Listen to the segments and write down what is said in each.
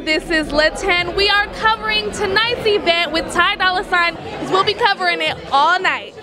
This is LATen. We are covering tonight's event with Ty Dolla Sign. We'll be covering it all night.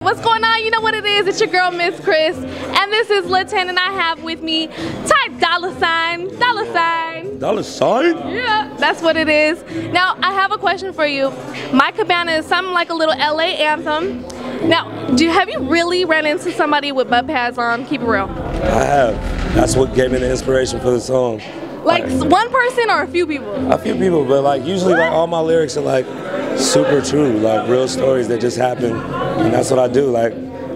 What's going on? You know what it is. It's your girl, Miss Kris. And this is LATen, and I have with me Ty Dolla Sign. Dollar Sign. Dollar sign? Yeah, that's what it is. Now, I have a question for you. My Cabana is something like a little LA anthem. Now, do have you really run into somebody with butt pads on? Keep it real. I have. That's what gave me the inspiration for the song. Like one person or a few people? A few people, but like usually like all my lyrics are like super true, like real stories that just happen, and that's what I do. Like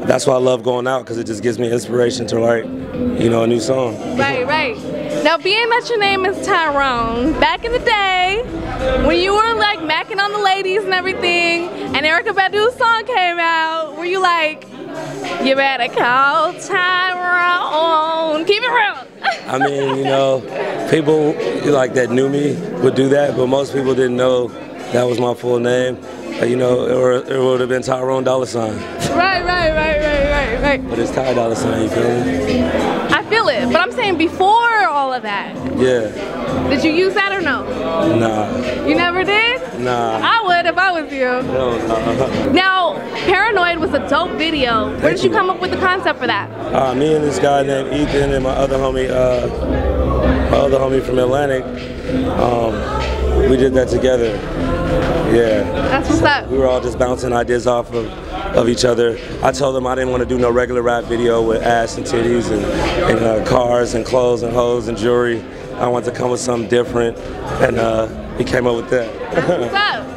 that's why I love going out because it just gives me inspiration to write, you know, a new song. Right, right. Now, being that your name is Tyrone, back in the day when you were like macking on the ladies and everything, and Erykah Badu's song came out, were you like, you better call Tyrone? Keep it real. I mean, you know, people like that knew me would do that, but most people didn't know that was my full name. You know, or it would have been Tyrone Dollar Sign. Right, right, right, right, right, right. But it's Ty Dollar Sign, you feel me? I feel it, but I'm saying before all of that, Yeah. did you use that or no? Nah. You never did? Nah. I would if I was you. No, nah. Now, Paranoid was a dope video. Where Thank did you you. come up with the concept for that? Uh, me and this guy named Ethan and my other homie, uh, my other homie from Atlantic, um, we did that together. Yeah. That's what's up. We were all just bouncing ideas off of, of each other. I told them I didn't want to do no regular rap video with ass and titties and, and uh, cars and clothes and hoes and jewelry. I wanted to come with something different, and uh, he came up with that. What's up?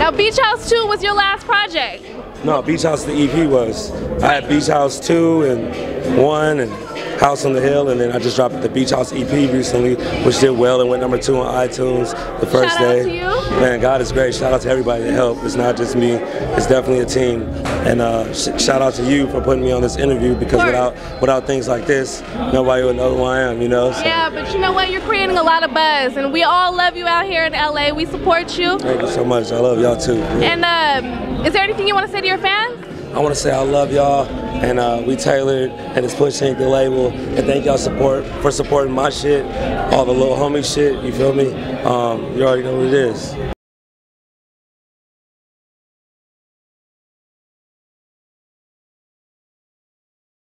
Now, Beach House 2 was your last project. No, Beach House the EP was. I had Beach House 2 and 1 and House on the Hill, and then I just dropped the Beach House EP recently, which did well and went number two on iTunes the first Shout out day. to you. Man, God is great. Shout out to everybody that helped. It's not just me, it's definitely a team. And uh, sh- shout out to you for putting me on this interview because without without things like this, nobody would know who I am, you know? So, Yeah, but you know what? You're creating a lot of buzz, and we all love you out here in LA. We support you. Thank you so much. I love y'all too. And um, is there anything you want to say to your fans? I want to say I love y'all, and uh, we tailored, and it's pushing the label, and thank y'all support for supporting my shit, all the little homie shit. You feel me? Um, you already know what it is.